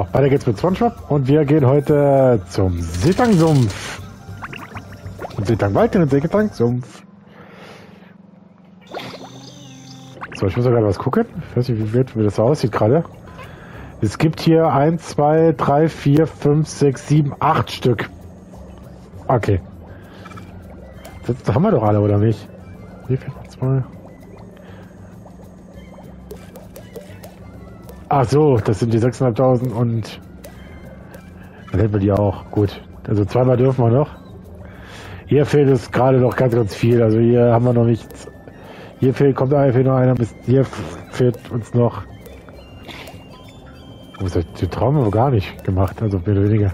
So, weiter geht's mit Spongebob und wir gehen heute zum Seetang-Sumpf. Seetang-Wald in den Seetang-Sumpf. So, ich muss sogar was gucken. Ich weiß nicht, wie, wird, wie das so aussieht gerade. Es gibt hier 1, 2, 3, 4, 5, 6, 7, 8 Stück. Okay. Das haben wir doch alle, oder nicht? Wie viel? Zwei. Ach so, das sind die 6.500 und dann hätten wir die auch. Gut. Also zweimal dürfen wir noch. Hier fehlt es gerade noch ganz, ganz viel. Also hier haben wir noch nichts. Hier fehlt, kommt einfach noch einer. Bis hier fehlt uns noch. Oh, die Traum haben wir gar nicht gemacht. Also mehr oder weniger.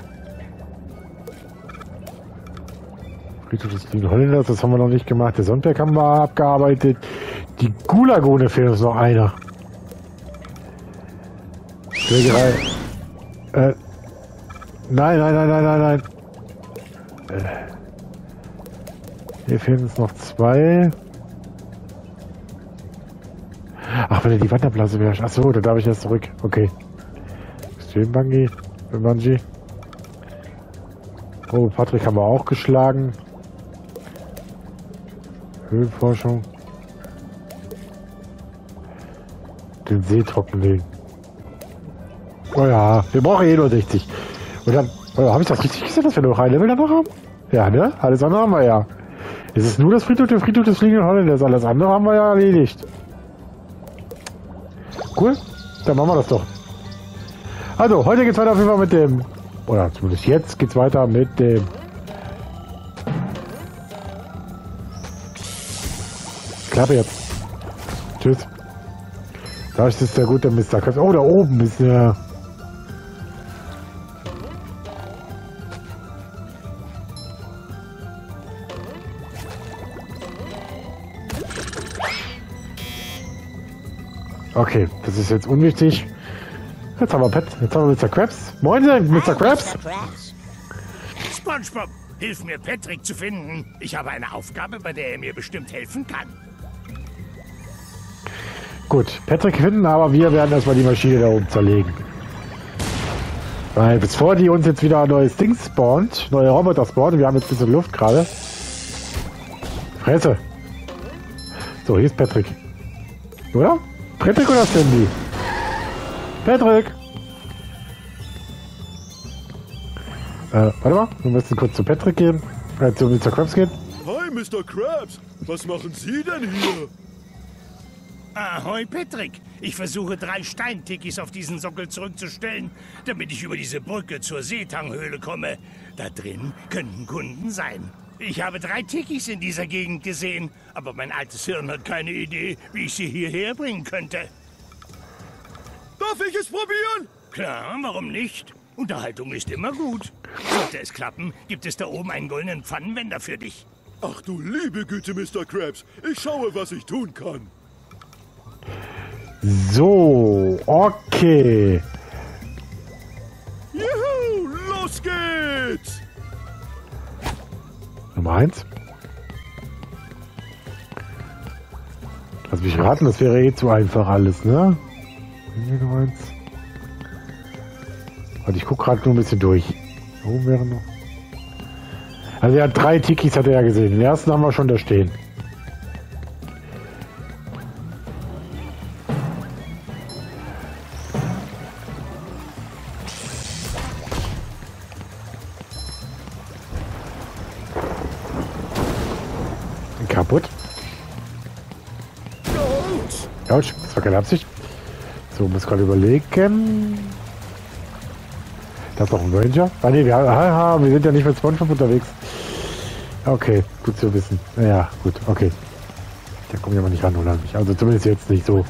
Friedhof des Lieben Holländers, das haben wir noch nicht gemacht. Der Sonntag haben wir abgearbeitet. Die Gulagone fehlt uns noch einer. Schlägerei. Äh. Nein, nein, nein, nein, nein, nein. Äh. Hier fehlen uns noch zwei. Ach, wenn er die Wanderblase wäre. Achso, da darf ich jetzt zurück. Okay. Schön, Bangi. Banji. Oh, Patrick haben wir auch geschlagen. Höhenforschung. Den See trockenlegen. Oh ja, wir brauchen eh nur 60. Und dann, oh, habe ich das richtig gesehen, dass wir noch ein Level danach haben? Ja, ne? Alles andere haben wir ja. Es ist nur das Friedhof, der Friedhof des Fliegenden Holländers. Alles andere haben wir ja erledigt. Cool. Dann machen wir das doch. Also, heute geht's weiter auf jeden Fall mit dem, oder zumindest jetzt geht's weiter mit dem Klappe jetzt. Tschüss. Da ist der gute Mr. Krabs. Oh, da oben ist der. Okay, das ist jetzt unwichtig. Jetzt haben wir Pet, jetzt haben wir Mr. Krabs. Moin, Mr. Krabs. SpongeBob, hilf mir, Patrick zu finden. Ich habe eine Aufgabe, bei der er mir bestimmt helfen kann. Gut, Patrick finden, aber wir werden erstmal die Maschine da oben zerlegen. Weil bevor die uns jetzt wieder ein neues Ding spawnt, neue Roboter spawnen, wir haben jetzt ein bisschen Luft gerade. Fresse. So, hier ist Patrick. Oder? Patrick oder Sandy? Patrick! Äh, warte mal, wir müssen kurz zu Patrick gehen. Äh, zu Mr. Krabs gehen. Hi, Mr. Krabs. Was machen Sie denn hier? Ahoi, Patrick. Ich versuche drei Steintikis auf diesen Sockel zurückzustellen, damit ich über diese Brücke zur Seetanghöhle komme. Da drin könnten Kunden sein. Ich habe drei Tikis in dieser Gegend gesehen, aber mein altes Hirn hat keine Idee, wie ich sie hierher bringen könnte. Darf ich es probieren? Klar, warum nicht? Unterhaltung ist immer gut. Sollte es klappen, gibt es da oben einen goldenen Pfannenwender für dich. Ach du liebe Güte, Mr. Krabs. Ich schaue, was ich tun kann. So, okay. Juhu, los geht's! Nummer eins. Lass mich raten, das wäre eh zu einfach alles, ne? Nummer eins. Und ich gucke gerade nur ein bisschen durch. Oben wäre noch. Also er hat drei Tikis, hat er ja gesehen. Den ersten haben wir schon da stehen. Keine Absicht. So, muss gerade überlegen. Da ist noch ein Ranger. Ah ne, wir, haha, wir sind ja nicht mit Spongebob unterwegs. Okay, gut zu wissen. Ja, gut, okay. Da kommen wir aber nicht ran, oder nicht? Also zumindest jetzt nicht so.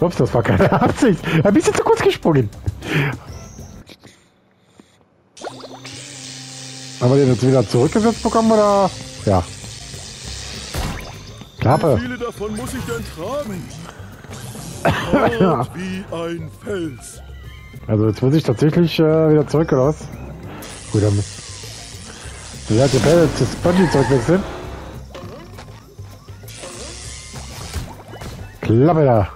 Ups, das war keine Absicht. Ein bisschen zu kurz gesprungen. Haben wir den jetzt wieder zurückgesetzt bekommen, oder? Ja. Klappe. Wie viele davon muss ich denn tragen? Wie ein Fels. Also jetzt muss ich tatsächlich äh, wieder zurück, oder was? Gut, dann... Sie hat die Bälle zu Spongy zurückwechseln. Klappe da.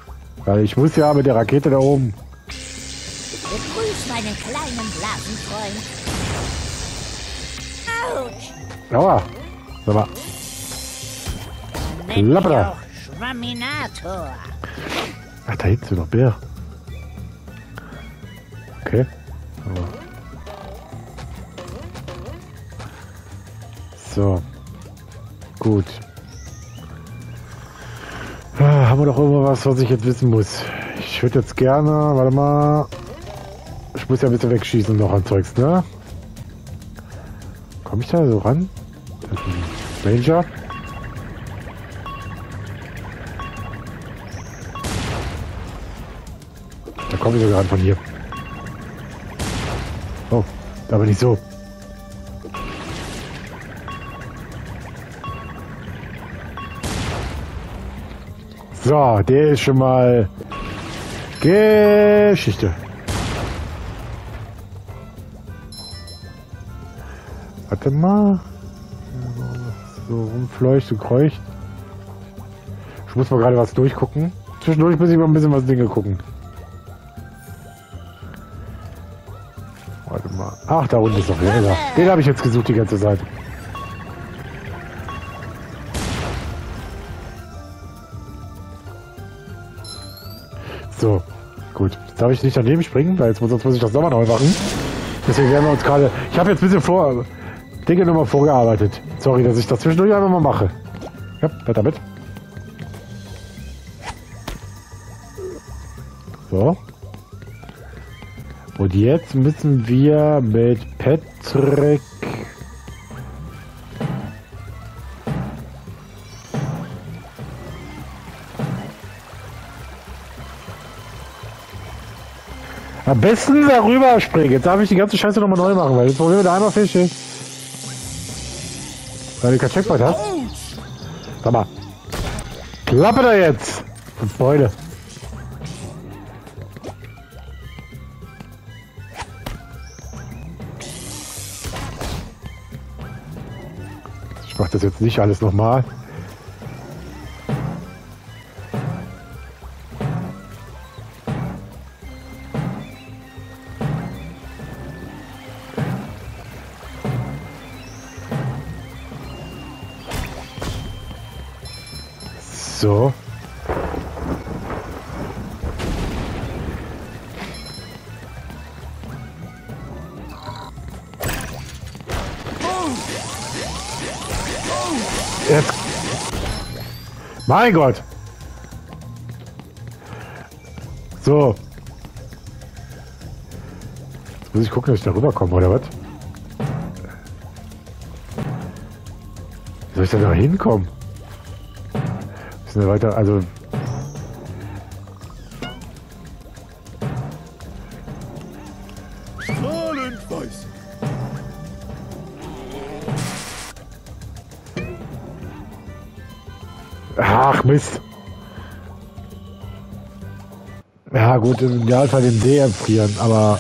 Weil ich muss ja mit der Rakete da oben. Begrüß meinen kleinen Blasenfreund. Autsch! Aua. Sag mal. Auch Schwamminator. Ach, da hinten ist noch Bär. Okay. So. Gut. Ah, haben wir doch irgendwas, was ich jetzt wissen muss? Ich würde jetzt gerne, warte mal. Ich muss ja ein bisschen wegschießen noch an Zeugs, ne? Komme ich da so ran? Ranger. Komme ich sogar ran von hier. Oh, aber nicht so. So, der ist schon mal Geschichte. Warte mal. So rumfleucht und kreucht. Ich muss mal gerade was durchgucken. Zwischendurch muss ich mal ein bisschen was Dinge gucken. Ach, da unten ist noch einer. Den habe ich jetzt gesucht die ganze Zeit. So, gut. Jetzt darf ich nicht daneben springen, weil jetzt muss, sonst muss ich das nochmal neu machen. Deswegen werden wir uns gerade... Ich habe jetzt ein bisschen vor... Dinge nochmal vorgearbeitet. Sorry, dass ich das zwischendurch einfach mal mache. Ja, weiter mit. So. Und jetzt müssen wir mit Patrick... Am besten darüber springen. Jetzt darf ich die ganze Scheiße nochmal neu machen, weil das Problem der einmal Fisch. Weil du kein Checkpoint hast. Sag mal. Klappe da jetzt! Freude. Das jetzt nicht alles nochmal. Jetzt. Mein Gott. So. Jetzt muss ich gucken, dass ich da rüberkomme, oder was? Wie soll ich da hinkommen? Müssen wir weiter, also. Gut, im Idealfall den See erfrieren, aber.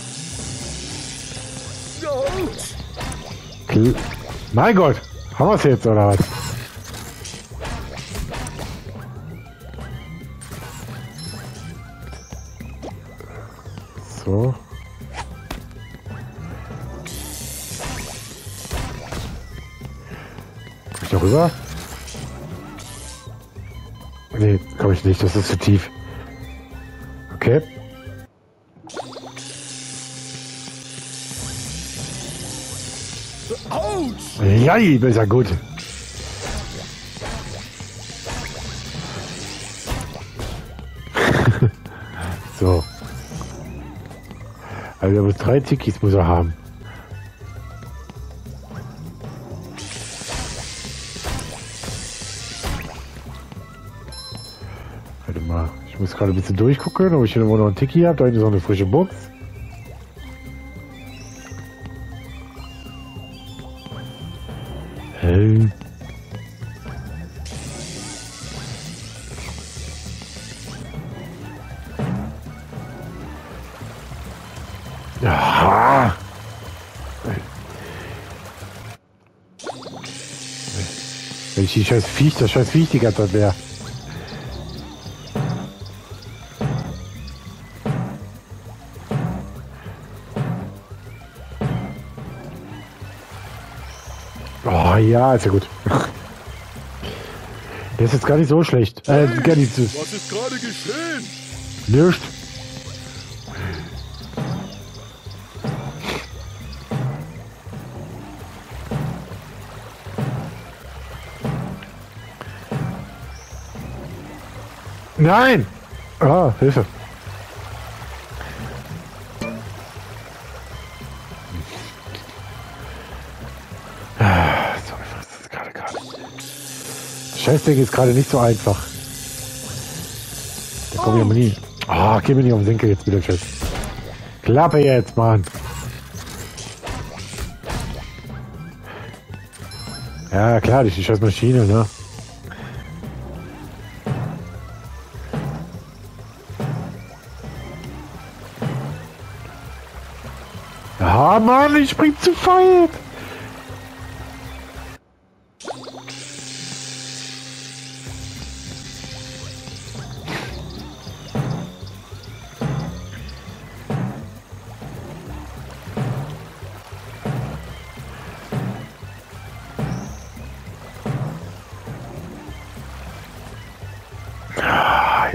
Mein Gott, haben wir es jetzt, oder was? So. Komm ich da rüber? Nee, komme ich nicht, das ist zu tief. Ja, ist ja gut. so. Also er muss drei Tikis muss er haben. Warte mal, ich muss gerade ein bisschen durchgucken, ob ich hier noch einen Tiki habe. Da ist noch eine frische Box. Wenn ich die scheiß Viech, das scheiß Viech die ganze Zeit wäre. Ja, ist ja gut. Der ist jetzt gar nicht so schlecht. Äh, gar nicht so. Was ist gerade geschehen? Nicht. Nein! Ah, Hilfe. Scheißding ist gerade nicht so einfach. Da komme ich aber nie. Ah, geh mir nicht auf den Senkel jetzt wieder, Chess. Klappe jetzt, Mann. Ja, klar, die scheiß Maschine, ne? Ja, Mann, ich spring zu weit.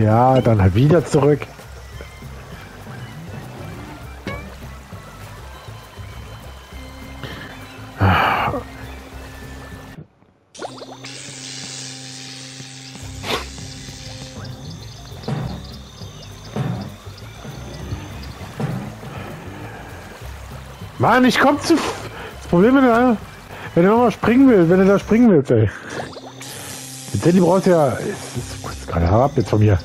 Ja, dann halt wieder zurück. Mann, ich komm zu. Das Problem, wenn du, wenn du nochmal springen willst, wenn du da springen willst, ey. Sandy brauchst ja. Ist, ist gerade herab jetzt von mir.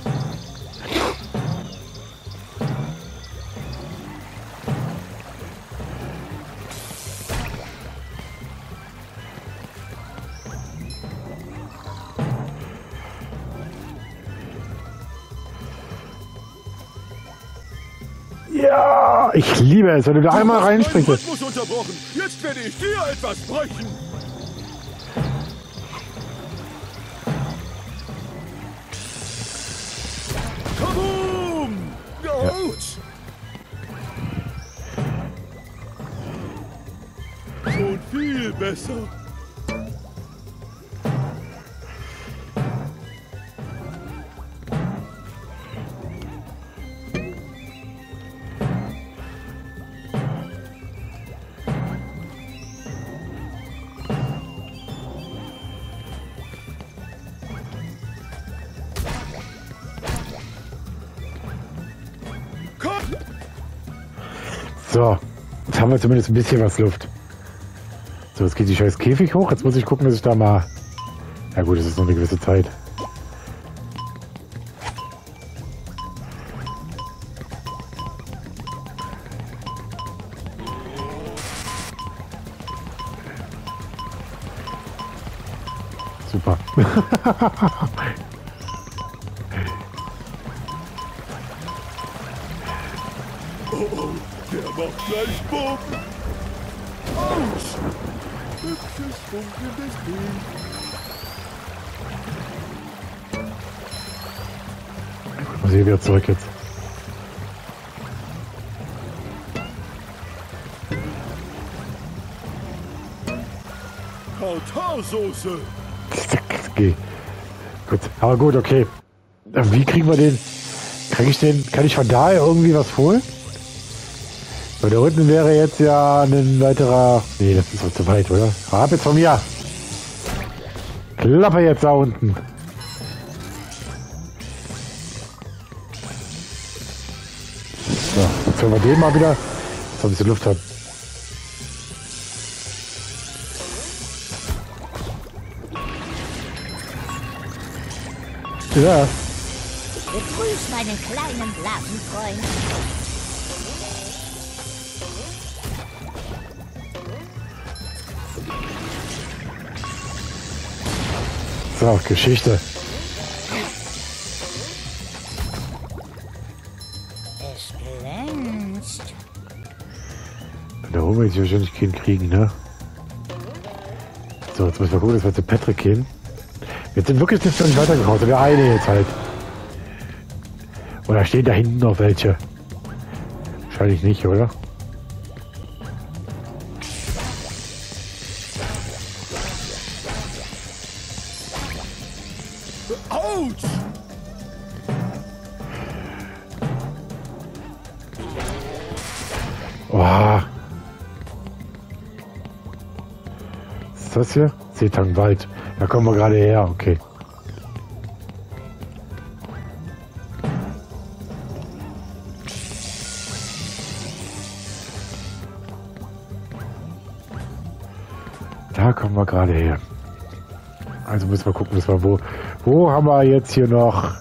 Ja, ich liebe es, wenn du da einmal Mein reinspringst. Unterbrochen. Jetzt werde ich dir etwas brechen. Kaboom! Autsch! Schon viel besser. Haben wir zumindest ein bisschen was Luft. So, jetzt geht die scheiß Käfig hoch. Jetzt muss ich gucken, dass ich da mal... Ja gut, es ist noch eine gewisse Zeit. Super. Bumm. Autsch! Hübsches, funkelndes Ding. Muss ich wieder zurück jetzt. Tartarsoße. Okay. Gut, aber gut, okay. Äh, Wie kriegen wir den? Krieg ich den? Kann ich von da irgendwie was holen? Weil da unten wäre jetzt ja ein weiterer. Nee, das ist doch zu weit, oder? Hab jetzt von mir! Klappe jetzt da unten! So, jetzt hören wir den mal wieder. Wir ein bisschen Luft haben. Ja. Begrüß meinen kleinen Blasenfreund. So, Geschichte. Es glänzt. Da oben will ich wahrscheinlich keinen kriegen, ne? So, jetzt müssen wir gucken, dass wir zu Patrick gehen. Wir sind wirklich nicht weitergekommen, so der eine jetzt halt. Oder stehen da hinten noch welche? Wahrscheinlich nicht, oder? Seetangwald. Da kommen wir gerade her, okay. Da kommen wir gerade her. Also müssen wir gucken, dass wir wo. Wo haben wir jetzt hier noch?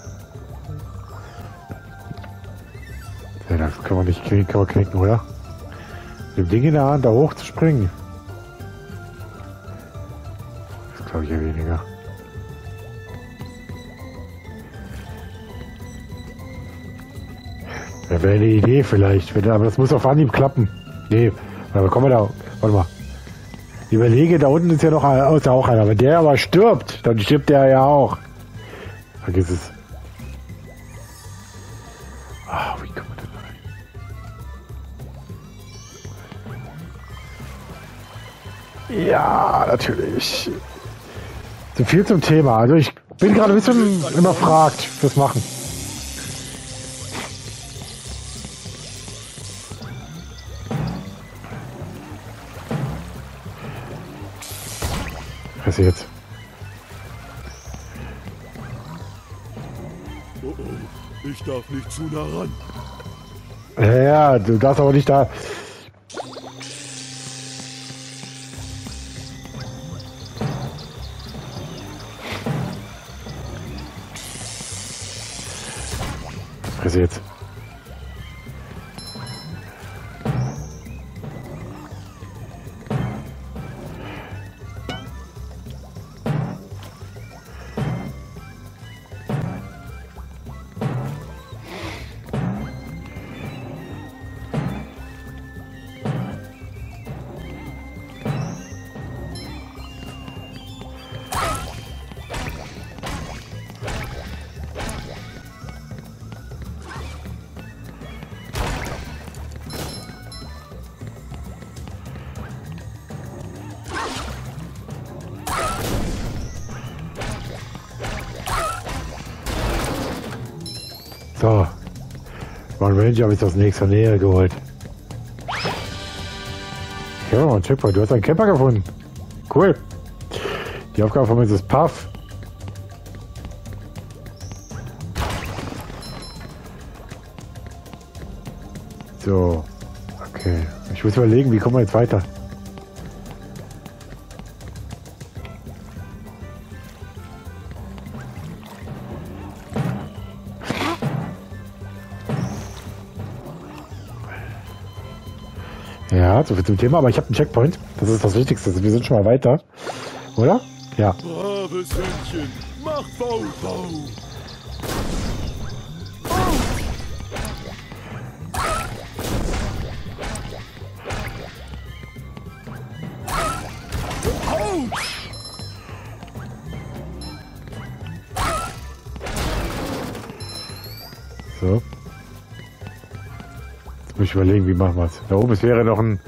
Ja, das kann man nicht kriegen, kann man knicken, oder? Mit dem Ding in der Hand da hoch zu springen. Glaube ich ja weniger. Ja, wäre eine Idee vielleicht, aber das muss auf Anhieb klappen. Nee, aber kommen wir da. Warte mal. Ich überlege, da unten ist ja noch ist ja auch einer. Wenn der aber stirbt, dann stirbt der ja auch. Vergiss es. Ah, wie kommt man denn rein? Ja, natürlich. So viel zum Thema. Also ich bin gerade ein bisschen überfragt fürs Machen. Was jetzt? Oh oh, ich darf nicht zu nah ran. Ja, ja, du darfst aber nicht da. Was Mein Ranger habe ich aus nächster Nähe geholt. Ja, ein Checkpoint. Du hast einen Camper gefunden. Cool. Die Aufgabe von mir ist Puff. So. Okay. Ich muss überlegen, wie kommen wir jetzt weiter? So viel zum Thema, aber ich habe einen Checkpoint. Das ist das Wichtigste. Wir sind schon mal weiter. Oder? Ja. Braves Händchen, mach Bau, Bau. Jetzt muss ich überlegen, wie machen wir es. Da oben es wäre noch ein.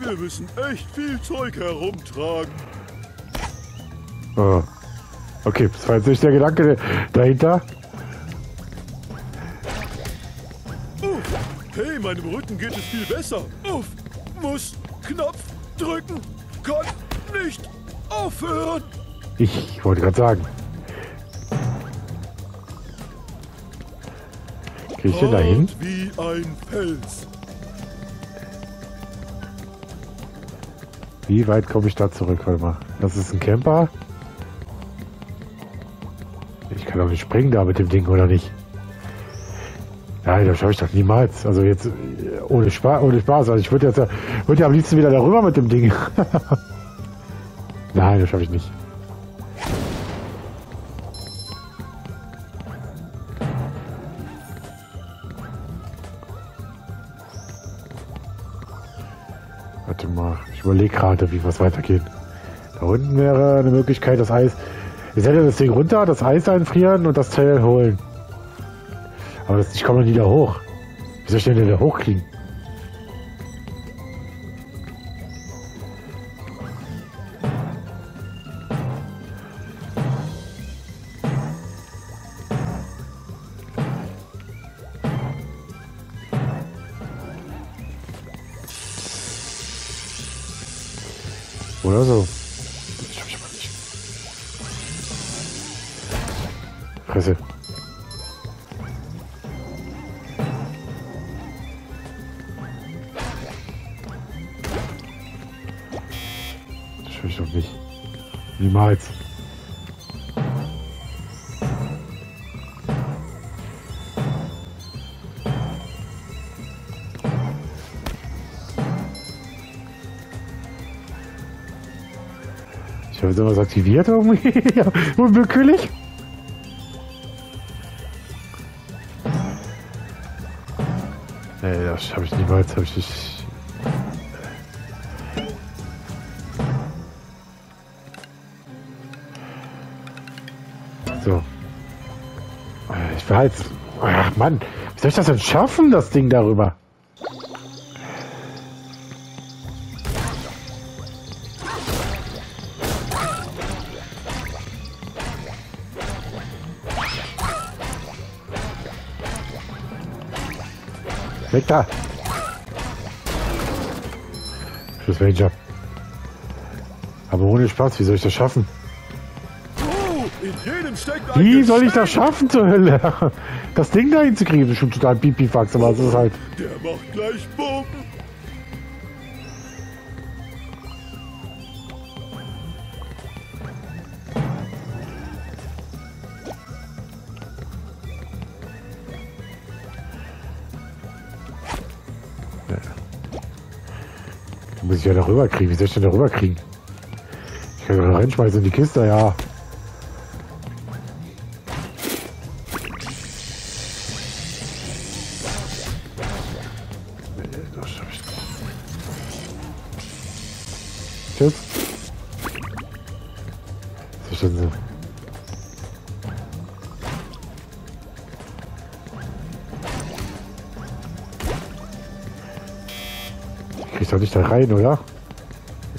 Wir müssen echt viel Zeug herumtragen. Oh. Okay, das war jetzt nicht der Gedanke dahinter. Uff, hey, meinem Rücken geht es viel besser. Uff, muss Knopf drücken, kann nicht aufhören. Ich wollte gerade sagen. Krieg ich denn da hin? Wie ein Fels. Wie weit komme ich da zurück? Mal. Das ist ein Camper. Ich doch nicht springen da mit dem Ding, oder nicht? Nein, das schaffe ich doch niemals. Also jetzt äh, ohne Spaß, ohne Spaß. Also ich würde jetzt ja- würde ja am liebsten wieder darüber mit dem Ding. Nein, das schaffe ich nicht. Warte mal, ich überlege gerade, wie was weitergeht. Da unten wäre eine Möglichkeit, das Eis... Wir setzen das Ding runter, das Eis einfrieren und das Teil holen. Aber das, ich komme nie da hoch. Wie soll ich denn da hochkriegen? Ich habe jetzt was aktiviert irgendwie. unwillkürlich. Nee, das habe ich niemals, habe ich. So. Ich war jetzt. Ach Mann, wie soll ich das denn schaffen, das Ding darüber? Weg da! Tschüss, Ranger. Aber ohne Spaß, wie soll ich das schaffen? Wie soll ich das schaffen zur Hölle? Das Ding da hinzukriegen, ist schon total pipifax, aber es ist halt. Der macht gleich Bogen. Ja da rüber kriegen. Wie soll ich denn da rüber kriegen? Ich kann doch reinschmeißen in die Kiste, ja. Rein, oder?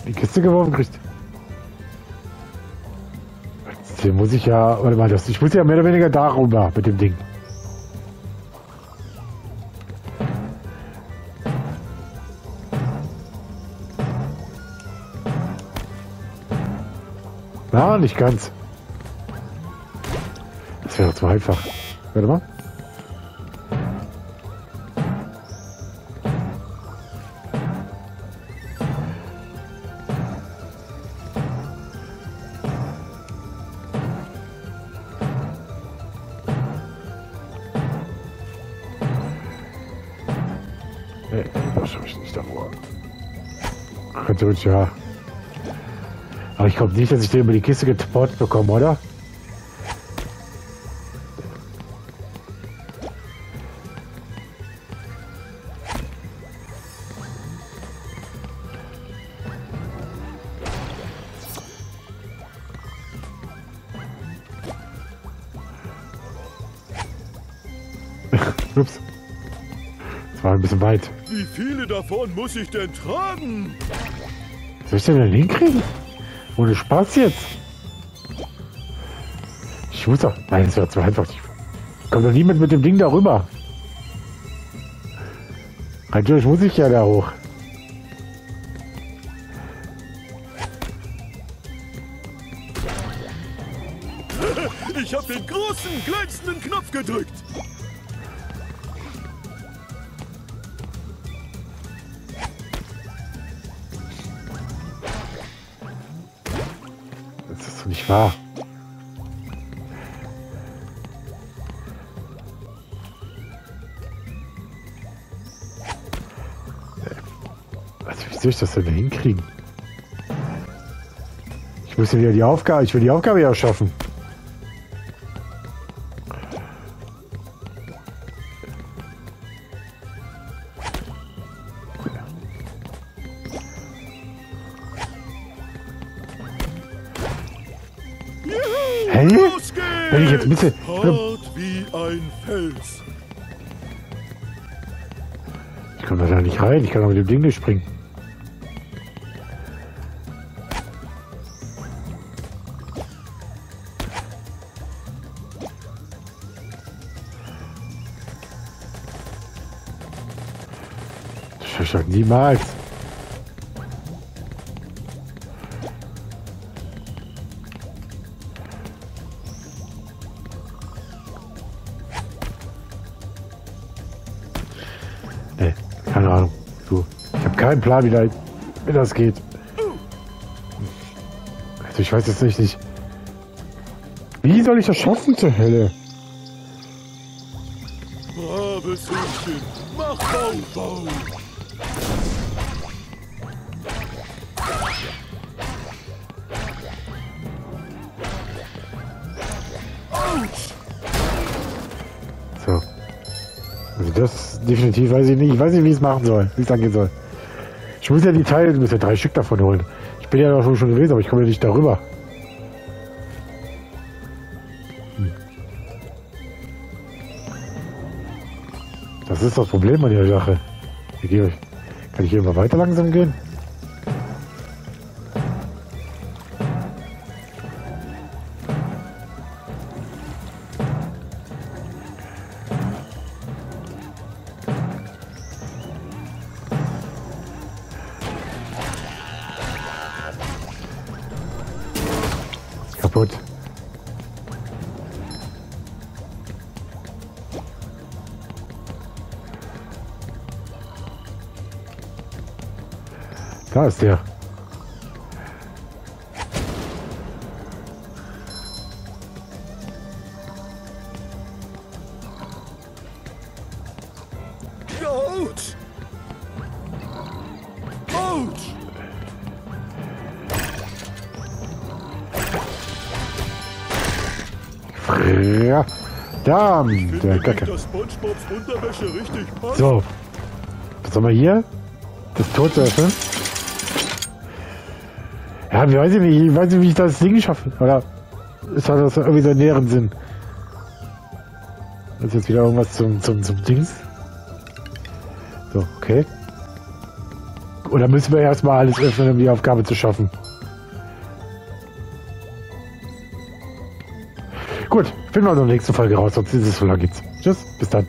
Die Kiste geworfen kriegt. Hier muss ich ja, warte mal, das, ich muss ja mehr oder weniger darüber mit dem Ding. Na, nicht ganz. Das wäre zu einfach. Warte mal. Uns ja. Aber ich glaube nicht, dass ich den über die Kiste geport bekomme, oder? Ups. Das war ein bisschen weit. Wie viele davon muss ich denn tragen? Soll ich den denn hinkriegen? Ohne Spaß jetzt. Ich muss doch. Nein, das wäre zu einfach. Ich komme doch niemand mit dem Ding darüber. Natürlich muss ich ja da hoch. Ist nicht wahr. Also, wie soll ich das denn da hinkriegen? Ich muss ja wieder die Aufgabe, ich will die Aufgabe ja schaffen. Nicht rein. Ich kann auch mit dem Ding nicht springen. Das doch niemals. Keinen Plan, wie, da, wie das geht. Also ich weiß jetzt nicht, nicht. Wie soll ich das schaffen zur Hölle? Braves Hündchen, mach Bau, Bau. So. Also das definitiv weiß ich nicht. Ich weiß nicht, wie ich es machen soll, wie es angehen soll. Ich muss ja die Teile, ich muss ja drei Stück davon holen. Ich bin ja doch schon gewesen, aber ich komme ja nicht darüber. Hm. Das ist das Problem an der Sache. Kann ich hier immer weiter langsam gehen? Autsch! Ja. Da, der Kacke. So. Was haben wir hier? Das Tor zu öffnen? Ja, ich weiß nicht, ich weiß nicht, wie ich das Ding schaffe. Oder ist das irgendwie so einen näheren Sinn? Das ist jetzt wieder irgendwas zum, zum, zum Dings. So, okay. Oder müssen wir erstmal alles öffnen, um die Aufgabe zu schaffen? Gut, finden wir in der nächsten Folge raus, sonst ist es so lang. Tschüss, bis dann.